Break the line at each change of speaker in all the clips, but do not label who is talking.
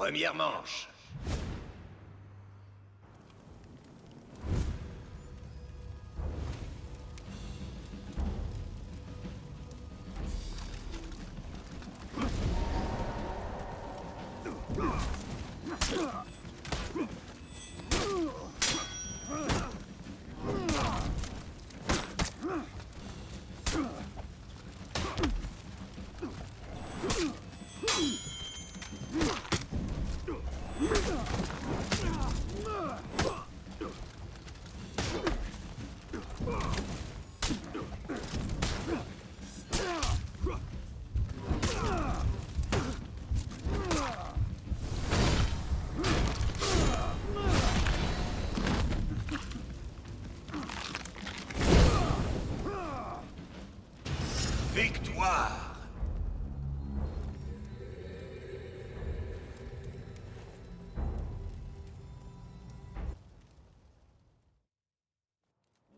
Première manche.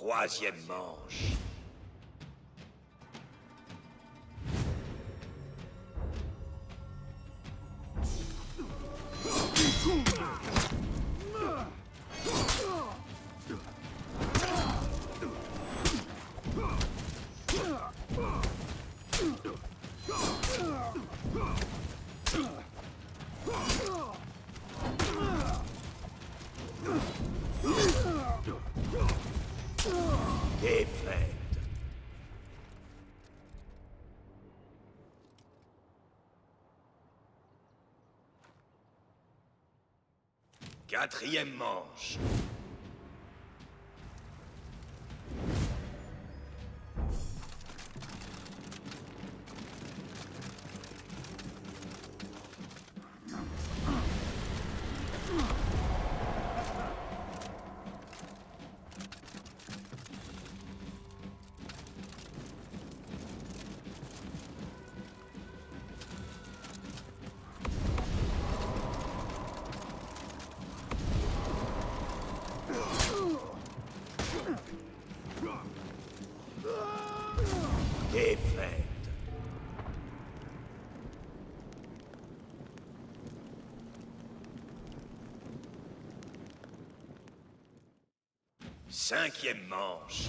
Troisième manche. Quatrième manche. Cinquième manche.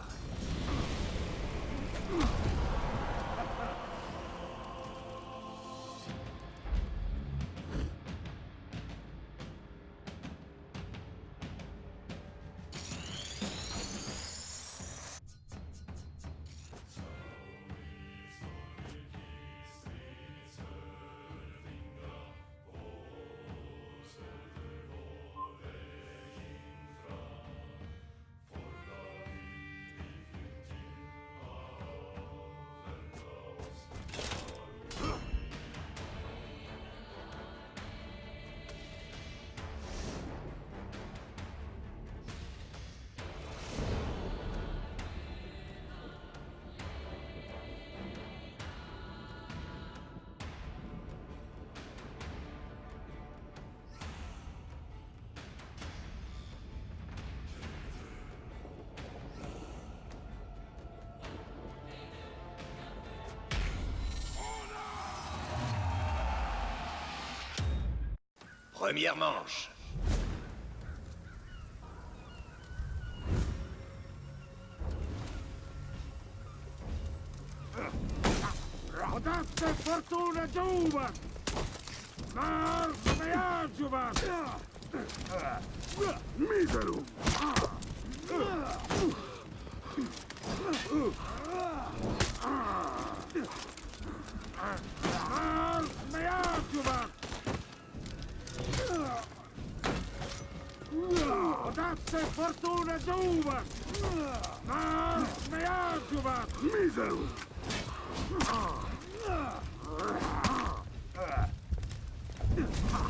Première manche.
Rodaste fortuna giuva! Mars me adjuva! Misero! Mars me adjuva! Rodaste fortuna giuva! Mars me adjuva! Misero!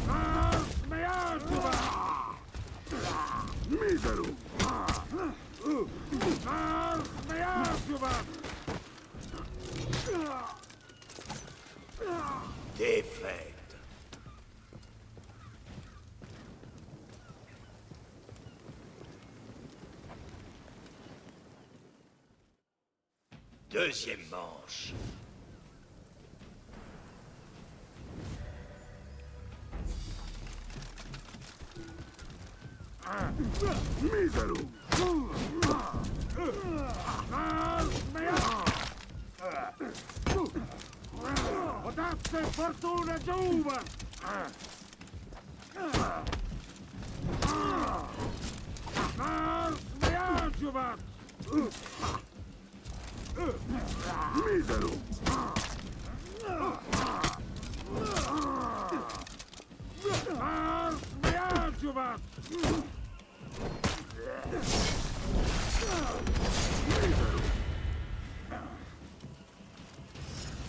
Mars me adjuva! Misero! Mars me adjuva!
Défaite. Deuxième manche.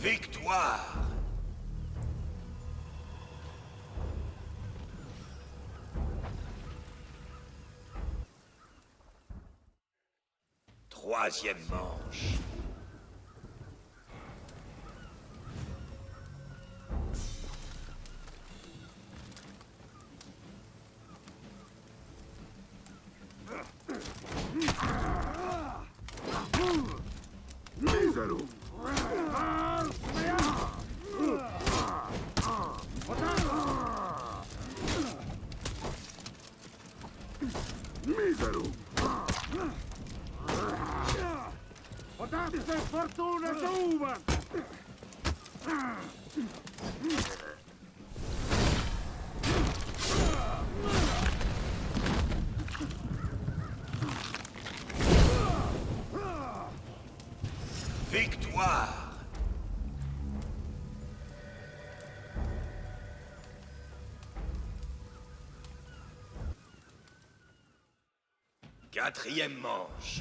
Victoire. Troisième manche. Shadow. Quatrième manche.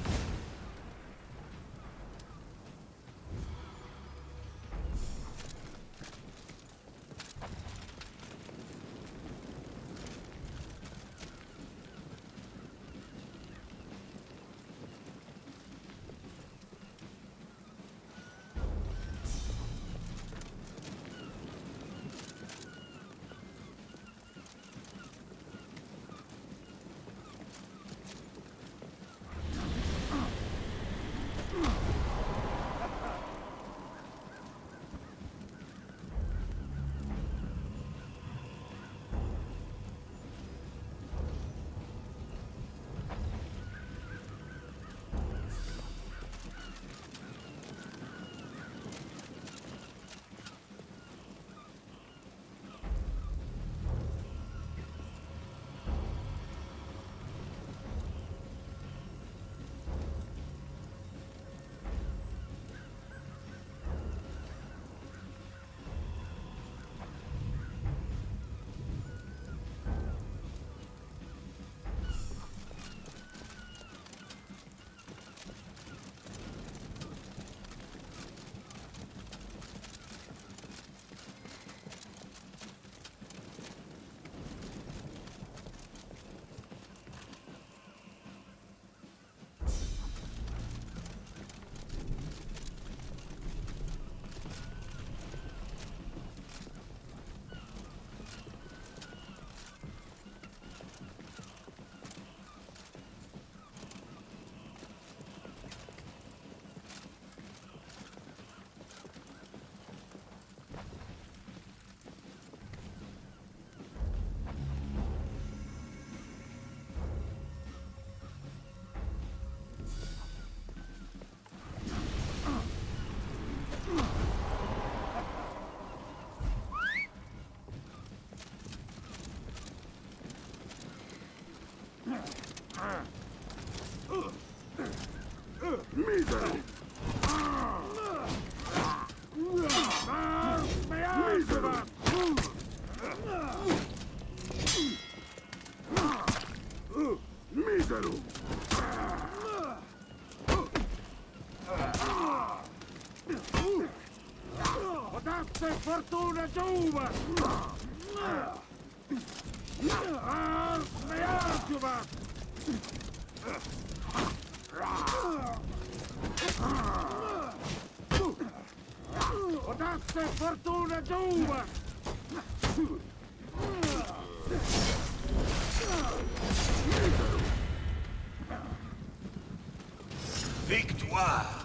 Fortuna giuva! Smeaggiuva! Potasse fortuna giuva!
Victoire